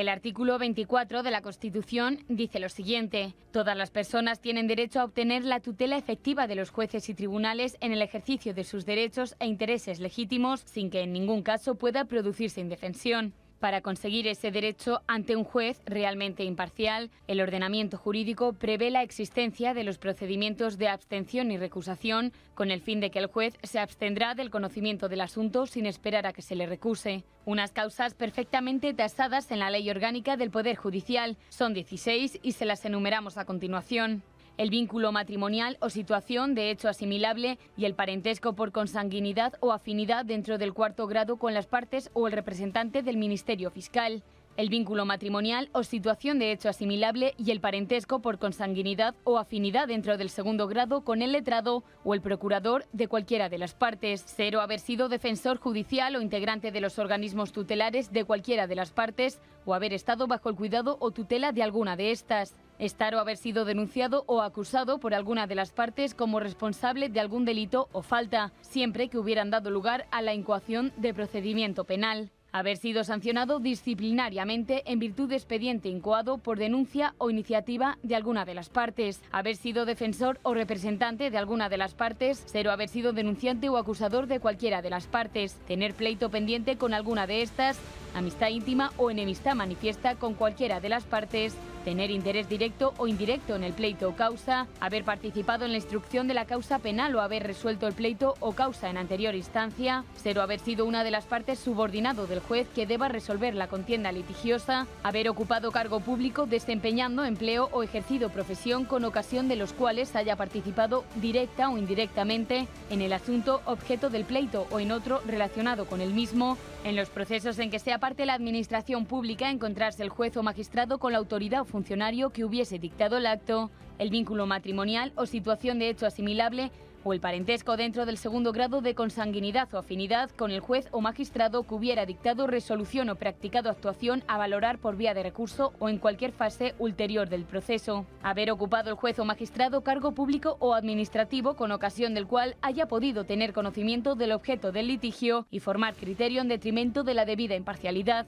El artículo 24 de la Constitución dice lo siguiente. Todas las personas tienen derecho a obtener la tutela efectiva de los jueces y tribunales en el ejercicio de sus derechos e intereses legítimos sin que en ningún caso pueda producirse indefensión. Para conseguir ese derecho ante un juez realmente imparcial, el ordenamiento jurídico prevé la existencia de los procedimientos de abstención y recusación con el fin de que el juez se abstendrá del conocimiento del asunto sin esperar a que se le recuse. Unas causas perfectamente tasadas en la Ley Orgánica del Poder Judicial. Son 16 y se las enumeramos a continuación el vínculo matrimonial o situación de hecho asimilable y el parentesco por consanguinidad o afinidad dentro del cuarto grado con las partes o el representante del Ministerio Fiscal. El vínculo matrimonial o situación de hecho asimilable y el parentesco por consanguinidad o afinidad dentro del segundo grado con el letrado o el procurador de cualquiera de las partes. Cero haber sido defensor judicial o integrante de los organismos tutelares de cualquiera de las partes o haber estado bajo el cuidado o tutela de alguna de estas estar o haber sido denunciado o acusado por alguna de las partes como responsable de algún delito o falta, siempre que hubieran dado lugar a la incoación de procedimiento penal. Haber sido sancionado disciplinariamente en virtud de expediente incoado por denuncia o iniciativa de alguna de las partes. Haber sido defensor o representante de alguna de las partes. O haber sido denunciante o acusador de cualquiera de las partes. Tener pleito pendiente con alguna de estas. Amistad íntima o enemistad manifiesta con cualquiera de las partes. Tener interés directo o indirecto en el pleito o causa, haber participado en la instrucción de la causa penal o haber resuelto el pleito o causa en anterior instancia, ser o haber sido una de las partes subordinado del juez que deba resolver la contienda litigiosa, haber ocupado cargo público desempeñando empleo o ejercido profesión con ocasión de los cuales haya participado directa o indirectamente en el asunto objeto del pleito o en otro relacionado con el mismo, en los procesos en que sea parte la administración pública encontrarse el juez o magistrado con la autoridad funcionario que hubiese dictado el acto, el vínculo matrimonial o situación de hecho asimilable o el parentesco dentro del segundo grado de consanguinidad o afinidad con el juez o magistrado que hubiera dictado resolución o practicado actuación a valorar por vía de recurso o en cualquier fase ulterior del proceso. Haber ocupado el juez o magistrado cargo público o administrativo con ocasión del cual haya podido tener conocimiento del objeto del litigio y formar criterio en detrimento de la debida imparcialidad.